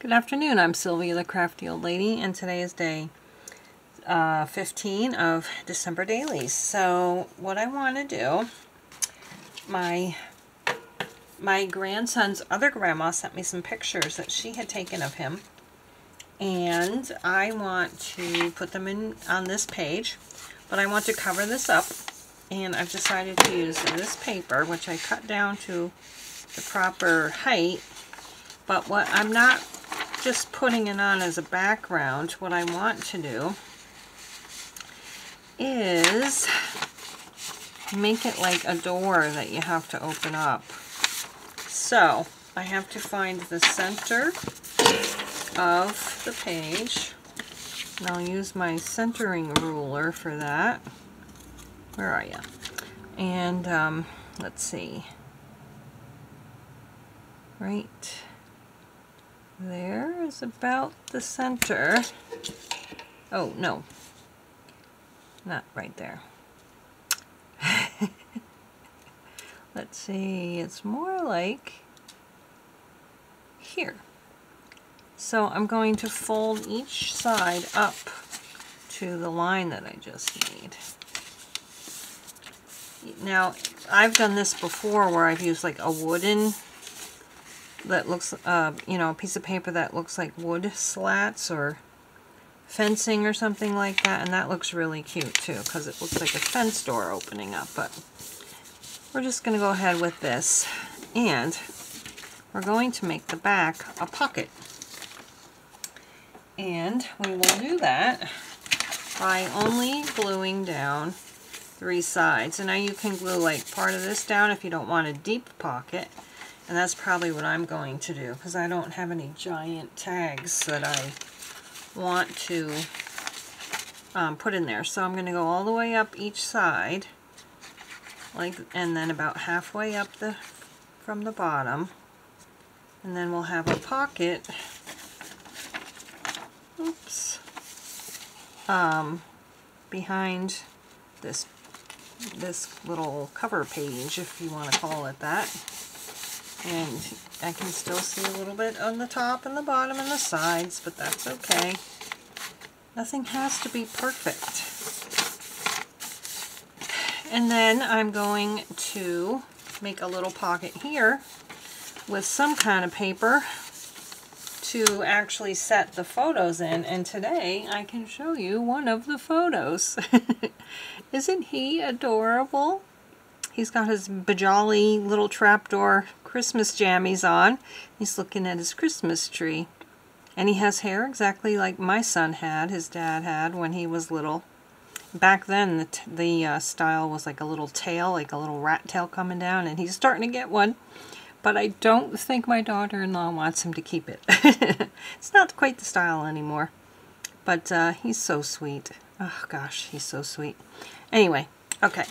Good afternoon, I'm Sylvia the Crafty Old Lady and today is day uh, 15 of December Dailies. So what I want to do, my my grandson's other grandma sent me some pictures that she had taken of him and I want to put them in on this page but I want to cover this up and I've decided to use this paper which I cut down to the proper height but what I'm not just putting it on as a background, what I want to do is make it like a door that you have to open up. So I have to find the center of the page. And I'll use my centering ruler for that. Where are you? And um, let's see. Right there is about the center. Oh, no. Not right there. Let's see, it's more like here. So I'm going to fold each side up to the line that I just made. Now, I've done this before where I've used like a wooden that looks, uh, you know, a piece of paper that looks like wood slats or fencing or something like that. And that looks really cute too because it looks like a fence door opening up. But we're just going to go ahead with this. And we're going to make the back a pocket. And we will do that by only gluing down three sides. And now you can glue like part of this down if you don't want a deep pocket. And that's probably what I'm going to do because I don't have any giant tags that I want to um, put in there. So I'm going to go all the way up each side like and then about halfway up the from the bottom and then we'll have a pocket oops um, behind this this little cover page if you want to call it that and I can still see a little bit on the top and the bottom and the sides, but that's okay. Nothing has to be perfect. And then I'm going to make a little pocket here with some kind of paper to actually set the photos in. And today I can show you one of the photos. Isn't he adorable? He's got his bajolly little trapdoor Christmas jammies on. He's looking at his Christmas tree. And he has hair exactly like my son had, his dad had, when he was little. Back then, the, the uh, style was like a little tail, like a little rat tail coming down, and he's starting to get one. But I don't think my daughter-in-law wants him to keep it. it's not quite the style anymore. But uh, he's so sweet. Oh, gosh, he's so sweet. Anyway, okay.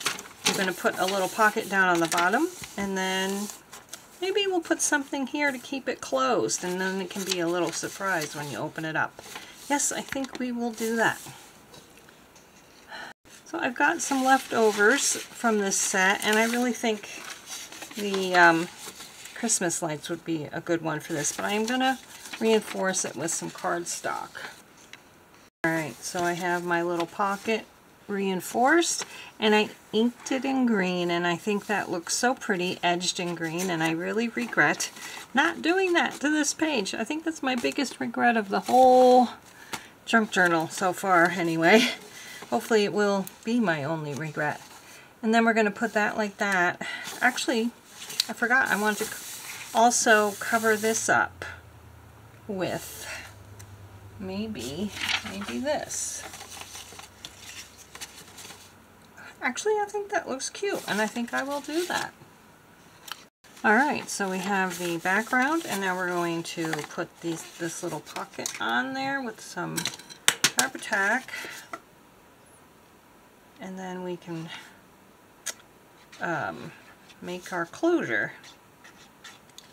I'm going to put a little pocket down on the bottom and then maybe we'll put something here to keep it closed and then it can be a little surprise when you open it up. Yes, I think we will do that. So I've got some leftovers from this set and I really think the um, Christmas lights would be a good one for this, but I'm going to reinforce it with some cardstock. Alright, so I have my little pocket reinforced and I inked it in green and I think that looks so pretty edged in green and I really regret not doing that to this page. I think that's my biggest regret of the whole junk journal so far anyway. Hopefully it will be my only regret. And then we're going to put that like that. Actually, I forgot I wanted to also cover this up with maybe, maybe this. Actually, I think that looks cute, and I think I will do that. Alright, so we have the background, and now we're going to put these, this little pocket on there with some Fabri-Tac. And then we can um, make our closure.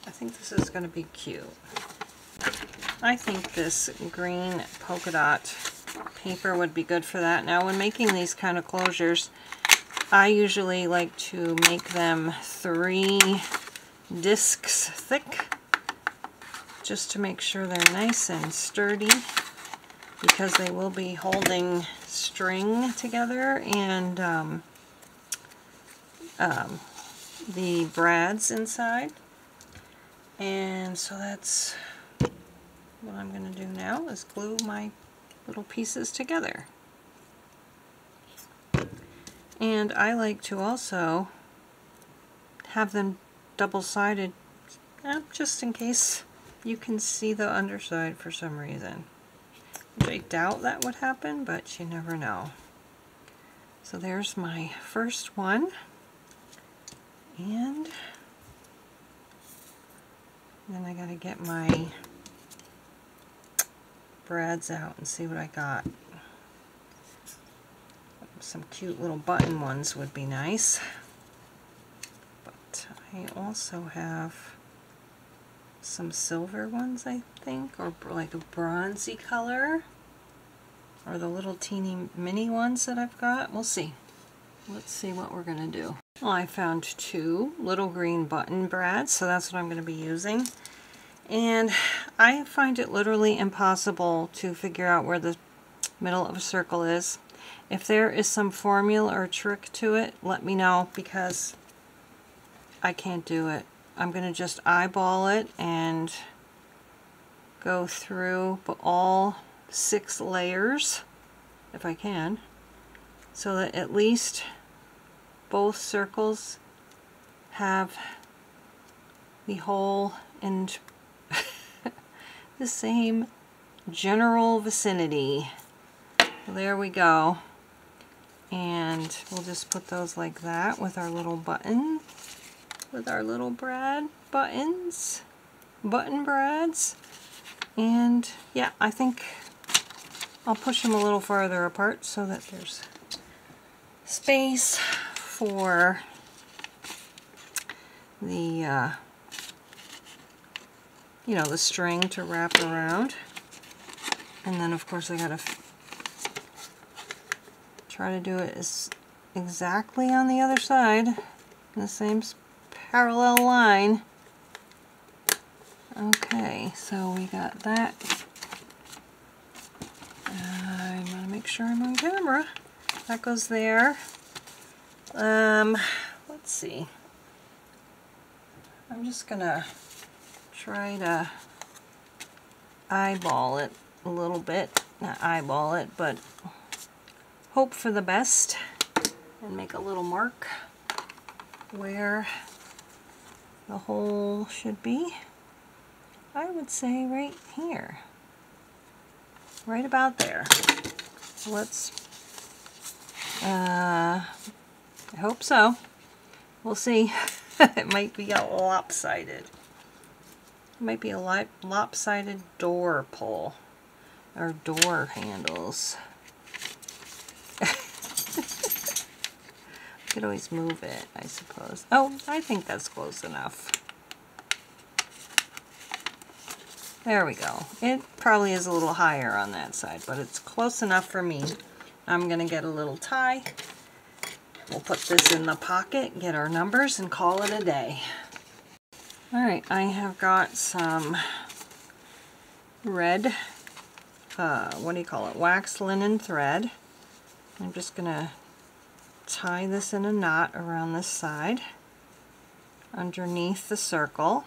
I think this is going to be cute. I think this green polka dot paper would be good for that. Now when making these kind of closures, I usually like to make them three discs thick. just to make sure they're nice and sturdy because they will be holding string together and um, um, the brads inside. And so that's what I'm going to do now is glue my little pieces together. And I like to also have them double-sided eh, just in case you can see the underside for some reason. I doubt that would happen, but you never know. So there's my first one. And then I gotta get my brads out and see what I got. Some cute little button ones would be nice. But I also have some silver ones, I think, or like a bronzy color. Or the little teeny mini ones that I've got. We'll see. Let's see what we're going to do. Well, I found two little green button brads, so that's what I'm going to be using. And I find it literally impossible to figure out where the middle of a circle is. If there is some formula or trick to it, let me know because I can't do it. I'm going to just eyeball it and go through all six layers, if I can, so that at least both circles have the hole in the same general vicinity. There we go. And we'll just put those like that with our little button with our little brad buttons, button brads. And yeah, I think I'll push them a little farther apart so that there's space for the, uh, you know, the string to wrap around. And then of course I gotta try to do it as exactly on the other side, in the same parallel line. Okay, so we got that. I want to make sure I'm on camera. That goes there. Um, let's see. I'm just gonna try to eyeball it a little bit. Not eyeball it, but hope for the best and make a little mark where the hole should be, I would say right here. Right about there. let's, uh, I hope so. We'll see. it might be a lopsided. Might be a lopsided door pull or door handles. could always move it, I suppose. Oh, I think that's close enough. There we go. It probably is a little higher on that side, but it's close enough for me. I'm going to get a little tie. We'll put this in the pocket, get our numbers, and call it a day. Alright, I have got some red, uh, what do you call it, wax linen thread. I'm just going to tie this in a knot around this side underneath the circle.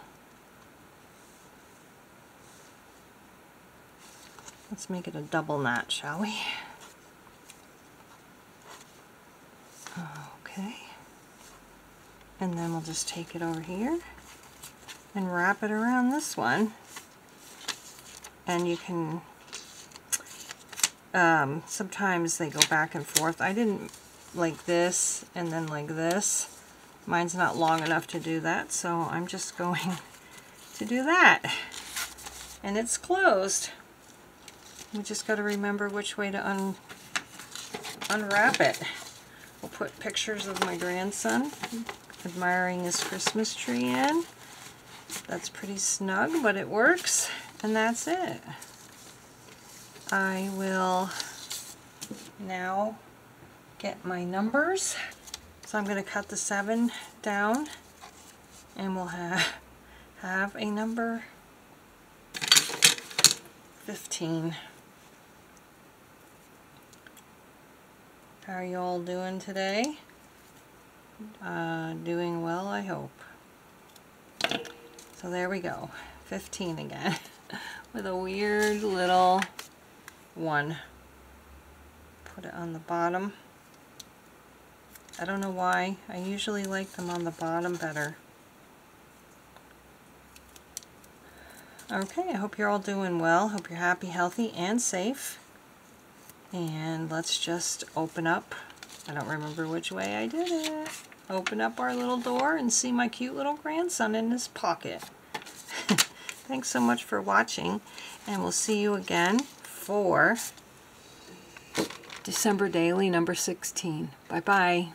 Let's make it a double knot, shall we? Okay. And then we'll just take it over here and wrap it around this one. And you can, um, sometimes they go back and forth. I didn't like this and then like this. Mine's not long enough to do that, so I'm just going to do that. And it's closed. We just got to remember which way to un unwrap it. We'll put pictures of my grandson admiring his Christmas tree in. That's pretty snug, but it works. And that's it. I will now get my numbers. So I'm going to cut the 7 down and we'll have, have a number 15. How are you all doing today? Uh, doing well, I hope. So there we go, 15 again, with a weird little one. Put it on the bottom. I don't know why. I usually like them on the bottom better. Okay, I hope you're all doing well. Hope you're happy, healthy, and safe. And let's just open up. I don't remember which way I did it. Open up our little door and see my cute little grandson in his pocket. Thanks so much for watching, and we'll see you again for December Daily number 16. Bye-bye.